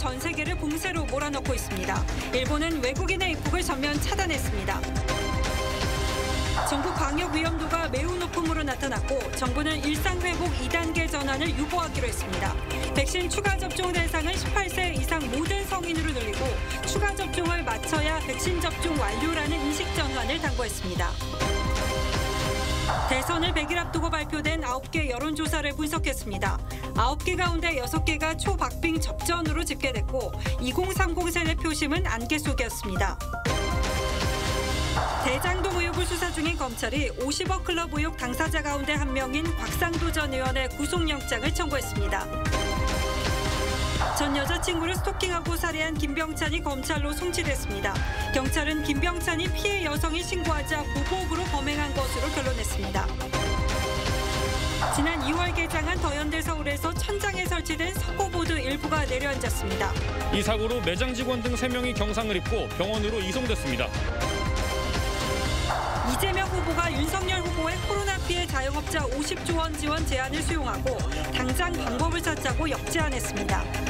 전 세계를 공세로 몰아넣고 있습니다. 일본은 외국인의 입국을 전면 차단했습니다. 전국 방역 위험도가 매우 높음으로 나타났고 정부는 일상 회복 2단계 전환을 유보하기로 했습니다. 백신 추가 접종 대상은 18세 이상 모든 성인으로 늘리고 추가 접종을 마쳐야 백신 접종 완료라는 인식 전환을 당부했습니다. 대선을 100일 앞두고 발표된 9개 여론조사를 분석했습니다. 9개 가운데 6개가 초박빙 접전으로 집계됐고 2030 세대 표심은 안개 속이었습니다. 대장동 의혹을 수사 중인 검찰이 50억 클럽 의혹 당사자 가운데 한 명인 곽상도 전 의원의 구속영장을 청구했습니다. 전 여자친구를 스토킹하고 살해한 김병찬이 검찰로 송치됐습니다. 경찰은 김병찬이 피해 여성이 신고하자 보복으로 범행한 것으로 결론냈습니다. 지난 2월 개장한 더현대 서울에서 천장에 설치된 석고보드 일부가 내려앉았습니다. 이 사고로 매장 직원 등 3명이 경상을 입고 병원으로 이송됐습니다. 이재명 후보가 윤석열 후보의 코로나 피해 자영업자 50조 원 지원 제안을 수용하고 당장 방법을 찾자고 역제안했습니다.